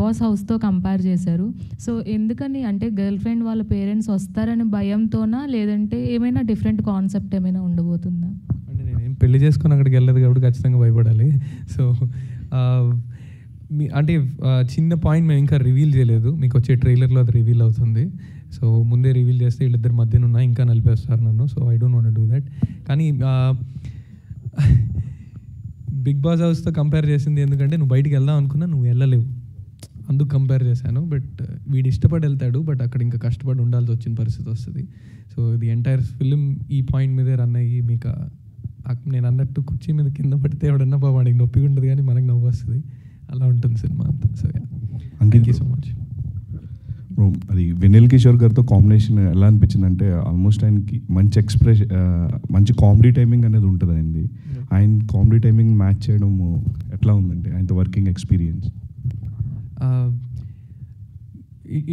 Boss హౌస్తో compare చేశారు. So ఎందుకని అంటే గర్ల్ ఫ్రెండ్ వాళ్ళ పేరెంట్స్ వస్తారని భయంతోనా లేదంటే ఏమైనా డిఫరెంట్ కాన్సెప్ట్ ఏమైనా ఉండబోతుందా? అంటే నేనేం పెళ్ళి చేసుకుని అక్కడికి వెళ్ళలేదు కాబట్టి ఖచ్చితంగా భయపడాలి. సో మీ అంటే చిన్న పాయింట్ మేము ఇంకా రివీల్ చేయలేదు. మీకు వచ్చే ట్రైలర్లో అది రివీల్ అవుతుంది. సో ముందే రివీల్ చేస్తే వీళ్ళిద్దరి మధ్యన ఉన్నా ఇంకా నలిపేస్తారు నన్ను. So I don't want do that. కానీ బిగ్ బాస్ హౌస్తో కంపేర్ చేసింది ఎందుకంటే నువ్వు బయటికి వెళ్దాం అనుకున్నా నువ్వు వెళ్ళలేవు. అందుకు కంపేర్ చేశాను బట్ వీడు ఇష్టపడి వెళ్తాడు బట్ అక్కడ ఇంకా కష్టపడి ఉండాల్సి వచ్చిన పరిస్థితి వస్తుంది. సో ఇది ఎంటైర్ ఫిలిం ఈ పాయింట్ మీదే రన్ అయ్యి మీకు ఆ- నేను అన్నట్టు కుర్చీ మీద కింద పడితే ఎవడన్నా బాబు వాడికి నొప్పి ఉంటుంది కానీ మనకు నవ్వు వస్తుంది. అలా ఉంటుంది సినిమా అంతా. So thank you so much అది వెన్నెల్ కిషోర్ గారితో కాంబినేషన్ ఎలా అనిపించింది అంటే ఆల్మోస్ట్ ఆయనకి మంచి ఎక్స్ప్రెషన్ మంచి కామెడీ టైమింగ్ అనేది ఉంటుంది ఆయనది. ఆయన కామెడీ టైమింగ్ మ్యాచ్ చేయడం ఎట్లా ఉందంటే ఆయనతో working experience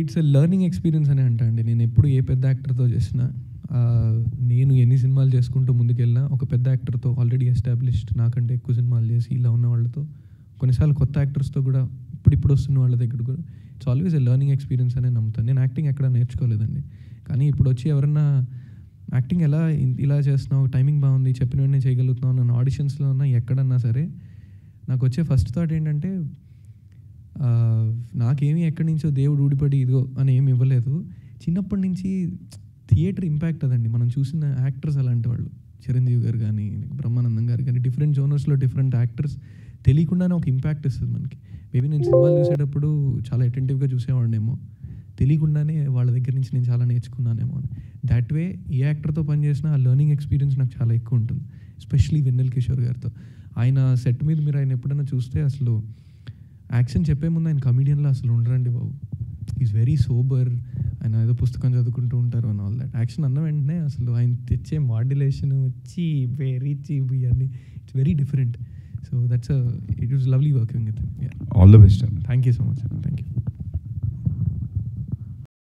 it's a learning experience అని అంటా అండి. నేను ఎప్పుడు ఏ పెద్ద యాక్టర్తో చేసినా నేను ఎన్ని సినిమాలు చేసుకుంటూ ముందుకెళ్ళినా ఒక పెద్ద యాక్టర్తో ఆల్రెడీ ఎస్టాబ్లిష్డ్ నాకంటే ఎక్కువ సినిమాలు చేసి ఇలా ఉన్న వాళ్ళతో కొన్నిసార్లు కొత్త యాక్టర్స్తో కూడా ఇప్పుడు ఇప్పుడు వస్తున్న వాళ్ళ దగ్గర కూడా it's always a learning experience అనే నమ్ముతాను. నేను యాక్టింగ్ ఎక్కడ నేర్చుకోలేదండి. కానీ ఇప్పుడు వచ్చి ఎవరన్నా యాక్టింగ్ ఎలా ఇలా చేస్తున్నావు టైమింగ్ బాగుంది చెప్పిన వెంటనే చేయగలుగుతున్నావు నన్ను ఆడిషన్స్లో ఉన్నా ఎక్కడన్నా సరే నాకు వచ్చే ఫస్ట్ థాట్ ఏంటంటే నాకేమీ ఎక్కడి నుంచో దేవుడు ఊడిపడి ఇదిగో అని ఏమి ఇవ్వలేదు. చిన్నప్పటి నుంచి థియేటర్ ఇంపాక్ట్ అదండి. మనం చూసిన యాక్టర్స్ అలాంటి వాళ్ళు. చిరంజీవి గారు కానీ బ్రహ్మానందం గారు కానీ డిఫరెంట్ జోనర్స్లో డిఫరెంట్ యాక్టర్స్ తెలియకుండానే ఒక ఇంపాక్ట్ ఇస్తుంది మనకి. మేబీ నేను సినిమాలు చూసేటప్పుడు చాలా అటెంటివ్గా చూసేవాడినేమో. తెలియకుండానే వాళ్ళ దగ్గర నుంచి నేను చాలా నేర్చుకున్నానేమో అని. దాట్ వే ఏ యాక్టర్తో పనిచేసినా ఆ లెర్నింగ్ ఎక్స్పీరియన్స్ నాకు చాలా ఎక్కువ ఉంటుంది. ఎస్పెషలీ వెన్నెల్ కిషోర్ గారితో. ఆయన సెట్ మీద మీరు ఆయన ఎప్పుడైనా చూస్తే అసలు యాక్షన్ చెప్పే ముందు ఆయన కమీడియన్లో అసలు ఉండరండి బాబు. ఈజ్ వెరీ సోబర్ ఆయన ఏదో పుస్తకం చదువుకుంటూ ఉంటారు అని ఆల్ దట్ యాక్షన్ అన్న వెంటనే అసలు ఆయన తెచ్చే మాడ్యులేషన్ వచ్చి వెరీ చీప్ ఇవన్నీ. It's very different so that's it was lovely working with all the best అండి thank you so much thank you